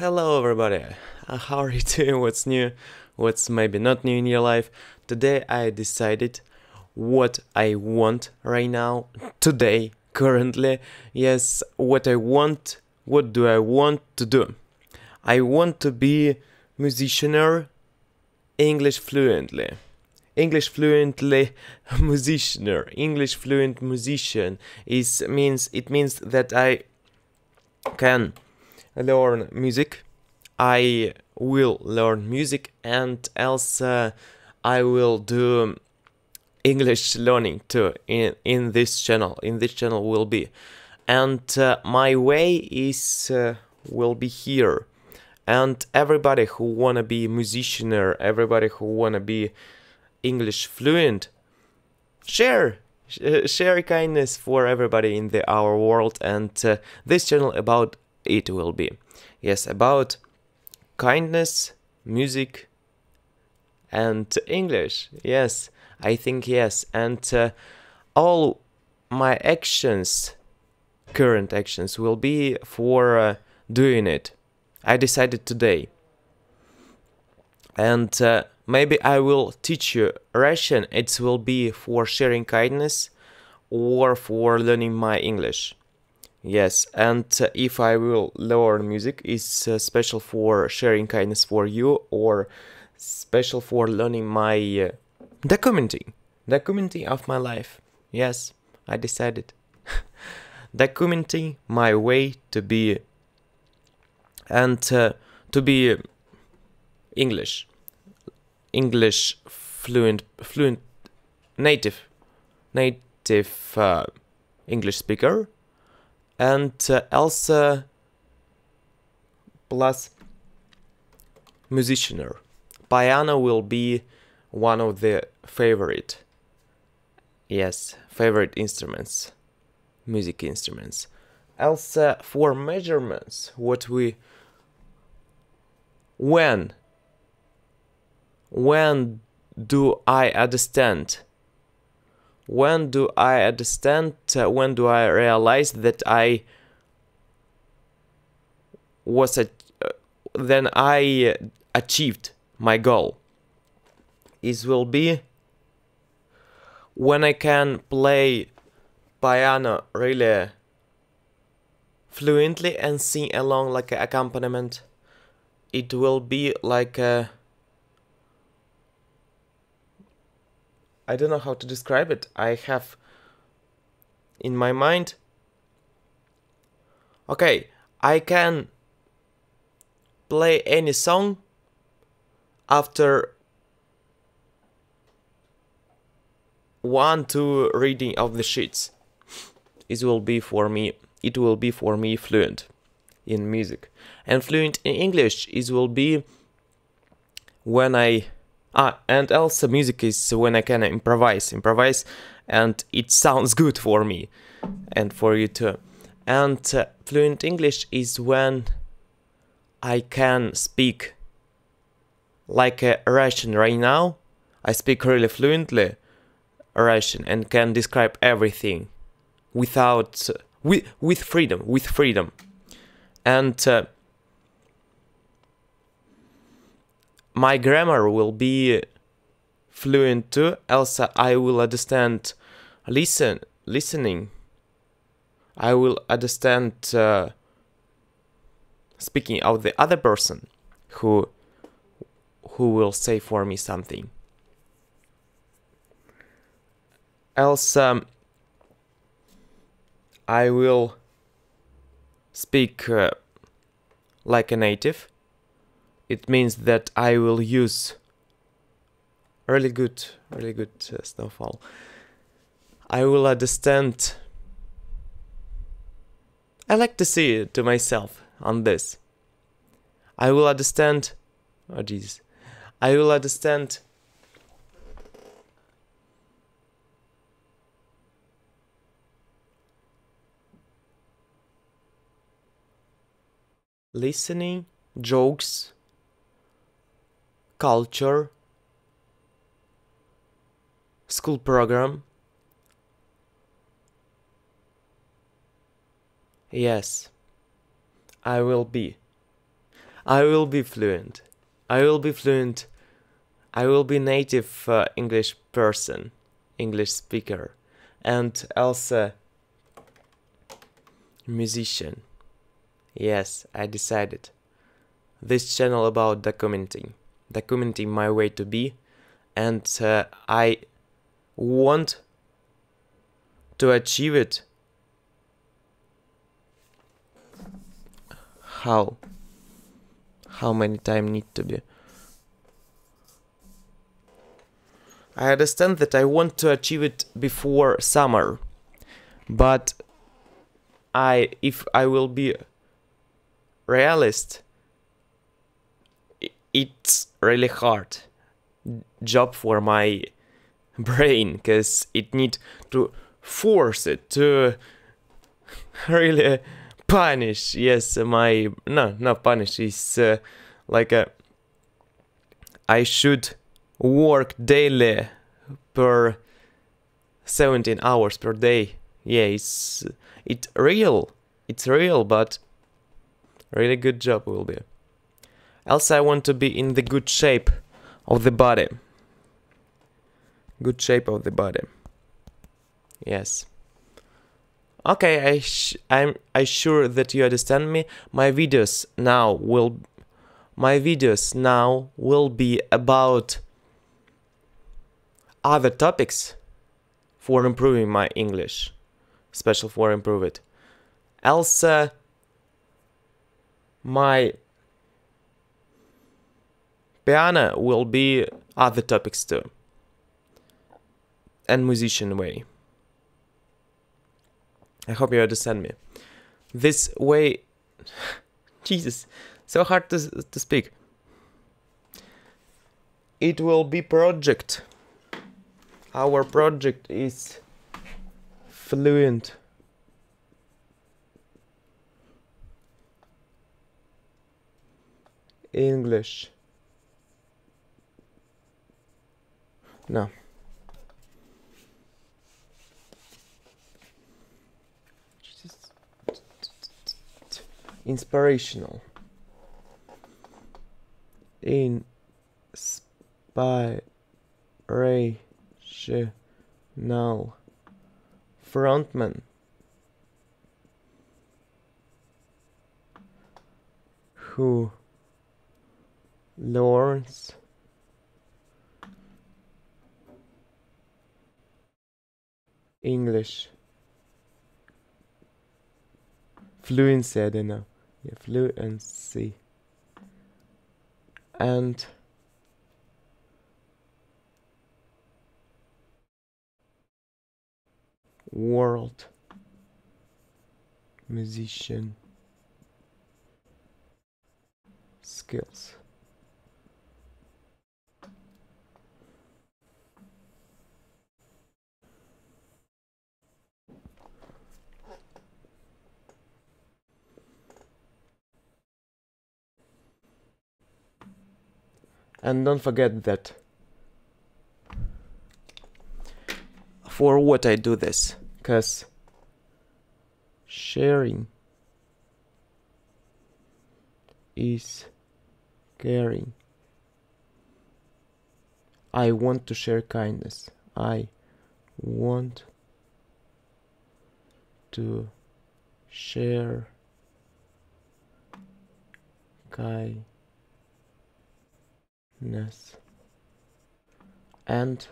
Hello, everybody. Uh, how are you doing? What's new? What's maybe not new in your life? Today I decided what I want right now, today, currently. Yes, what I want. What do I want to do? I want to be musicianer, English fluently. English fluently musicianer. English fluent musician is means it means that I can learn music. I will learn music and else uh, I will do English learning too in in this channel. In this channel will be, and uh, my way is uh, will be here. And everybody who wanna be musician everybody who wanna be English fluent, share share kindness for everybody in the our world and uh, this channel about it will be. Yes about kindness music and english. Yes i think yes. And uh, all my actions current actions will be for uh, doing it. I decided today. And uh, maybe i will teach you russian it will be for sharing kindness or for learning my english Yes, and uh, if I will learn music, is uh, special for sharing kindness for you or special for learning my uh, documenting, documenting of my life. Yes, I decided. documenting my way to be and uh, to be English, English fluent, fluent, native, native uh, English speaker and uh, Elsa plus musicianer. Piano will be one of the favorite, yes, favorite instruments, music instruments. Elsa for measurements, what we, when, when do I understand when do I understand, uh, when do I realize that I was a, uh, then I achieved my goal? It will be when I can play piano really fluently and sing along like an accompaniment. It will be like a I don't know how to describe it. I have in my mind. Okay, I can play any song after one two reading of the sheets. It will be for me. It will be for me fluent in music, and fluent in English. It will be when I Ah, and also music is when I can improvise, improvise, and it sounds good for me, and for you too. And uh, fluent English is when I can speak like a Russian right now. I speak really fluently Russian and can describe everything without uh, with with freedom, with freedom, and. Uh, my grammar will be fluent too, else I will understand listen listening. I will understand uh, speaking of the other person who who will say for me something. Else um, I will speak uh, like a native it means that I will use really good, really good uh, snowfall. I will understand. I like to see it to myself on this. I will understand. Oh, Jesus. I will understand. Listening, jokes, culture, school program. Yes, I will be. I will be fluent. I will be fluent. I will be native uh, English person, English speaker, and also musician. Yes, I decided. This channel about documenting, documenting my way to be, and uh, I want to achieve it. How? How many time need to be? I understand that I want to achieve it before summer, but I if I will be realist, it's really hard job for my brain because it need to force it to really punish yes my no not punish is uh, like a i should work daily per 17 hours per day. Yeah it's it's real it's real but really good job will be else i want to be in the good shape of the body. Good shape of the body. Yes. Okay i sh- i'm i sure that you understand me. My videos now will my videos now will be about other topics for improving my english. Special for improve it else uh, my piano will be other topics too and musician way I hope you understand me. This way, Jesus, so hard to, to speak. It will be project. Our project is fluent. English. No. inspirational. Inspirational. Frontman. Who? Learns English fluency, I don't know. Yeah, fluency. And world musician skills. And don't forget that for what I do this, because sharing is caring. I want to share kindness. I want to share kindness ness and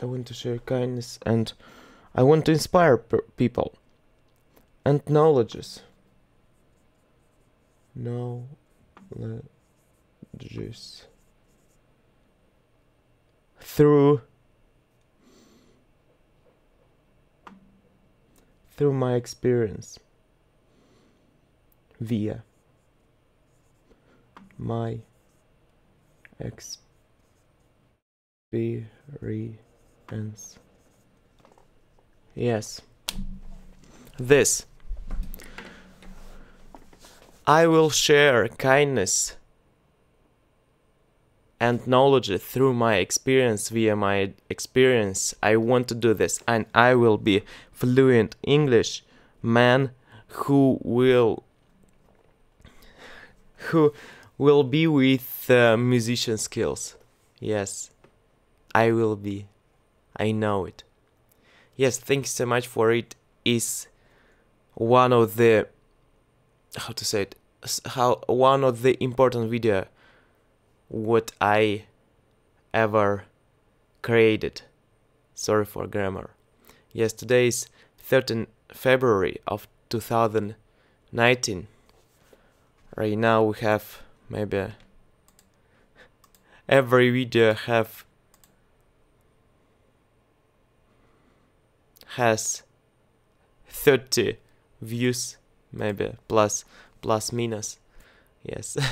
I want to share kindness and I want to inspire people and knowledges. Knowledges. Through through my experience via my experience. Yes. This. I will share kindness and knowledge through my experience via my experience. I want to do this and I will be fluent English man who will who will be with uh, musician skills. Yes, I will be. I know it. Yes, thanks so much for it. Is one of the how to say it how one of the important video what I ever created. Sorry for grammar. Yes, today is 13 February of 2019. Right now we have maybe. Every video have has 30 views maybe plus plus minus. Yes.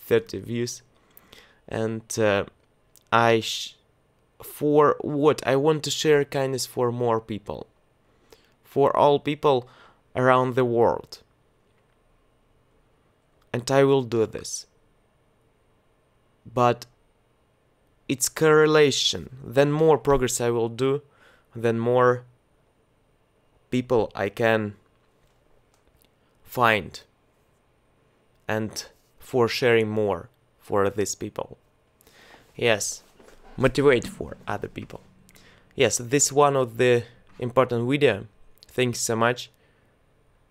30 views. And uh, I for what I want to share kindness for more people. For all people around the world and I will do this. But it's correlation. Then more progress I will do then more people I can find and for sharing more for these people. Yes motivate for other people. Yes this one of the important video. Thanks so much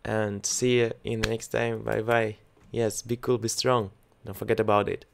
and see you in the next time. Bye bye yes be cool be strong. Don't forget about it